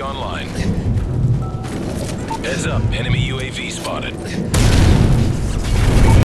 online. Heads up, enemy UAV spotted.